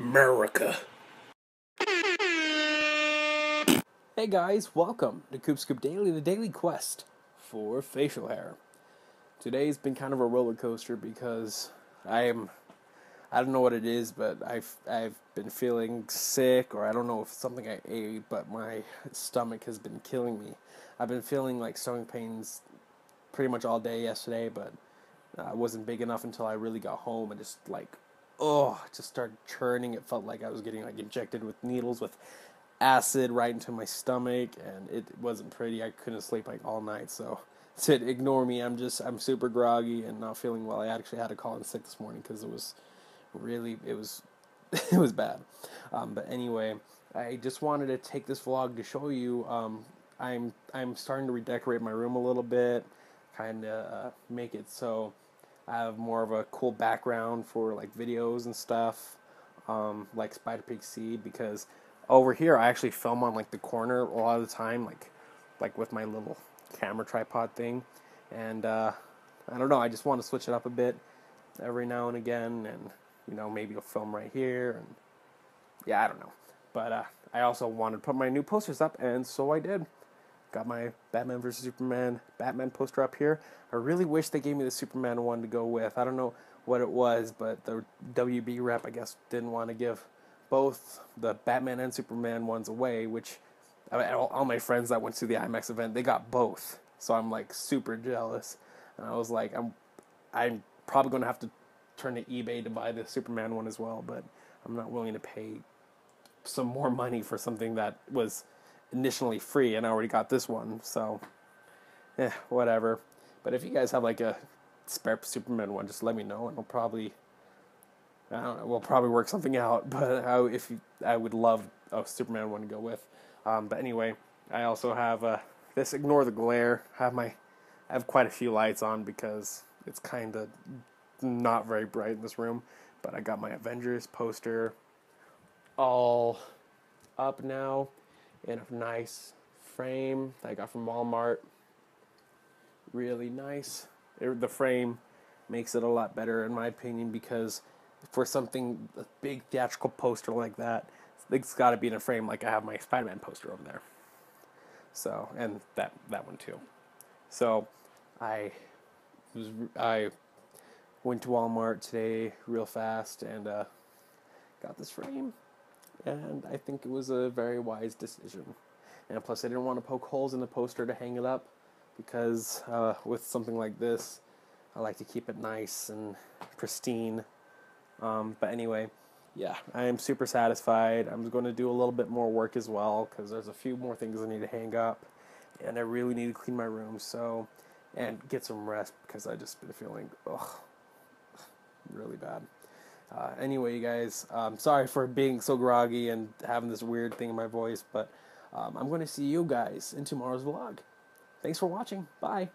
America. Hey guys, welcome to Coop Scoop Daily, the daily quest for facial hair. Today's been kind of a roller coaster because I am I don't know what it is, but I've I've been feeling sick or I don't know if something I ate, but my stomach has been killing me. I've been feeling like stomach pains pretty much all day yesterday, but uh, I wasn't big enough until I really got home and just like oh, just started churning. It felt like I was getting like injected with needles with acid right into my stomach, and it wasn't pretty. I couldn't sleep like all night, so said ignore me. I'm just I'm super groggy and not feeling well. I actually had to call in sick this morning because it was really it was it was bad. Um, but anyway, I just wanted to take this vlog to show you. Um, I'm I'm starting to redecorate my room a little bit, kind of uh, make it so I have more of a cool background for like videos and stuff, um, like SpiderPigC because over here I actually film on like the corner a lot of the time, like like with my little camera tripod thing, and uh, I don't know. I just want to switch it up a bit every now and again, and you know maybe I'll film right here, and yeah, I don't know. But uh, I also wanted to put my new posters up, and so I did. Got my Batman vs Superman Batman poster up here. I really wish they gave me the Superman one to go with. I don't know what it was, but the WB rep I guess didn't want to give both the Batman and Superman ones away, which all my friends that went to the IMAX event, they got both. So I'm like super jealous. And I was like, I'm, I'm probably going to have to turn to eBay to buy the Superman one as well, but I'm not willing to pay some more money for something that was initially free and I already got this one. So, eh, whatever. But if you guys have like a spare Superman one, just let me know and I'll probably I don't know. We'll probably work something out, but I, if you, I would love a Superman one to go with. Um, but anyway, I also have uh, this. Ignore the glare. I have my, I have quite a few lights on because it's kind of not very bright in this room. But I got my Avengers poster all up now in a nice frame that I got from Walmart. Really nice. It, the frame makes it a lot better in my opinion because for something a big theatrical poster like that, it's got to be in a frame like I have my Spider-Man poster over there. So and that that one too. So I was I went to Walmart today real fast and uh, got this frame, and I think it was a very wise decision. And plus, I didn't want to poke holes in the poster to hang it up because uh, with something like this, I like to keep it nice and pristine um, but anyway, yeah, I am super satisfied. I'm going to do a little bit more work as well because there's a few more things I need to hang up, and I really need to clean my room. So, and get some rest because I just been feeling ugh, really bad. Uh, anyway, you guys, um, sorry for being so groggy and having this weird thing in my voice, but um, I'm going to see you guys in tomorrow's vlog. Thanks for watching. Bye.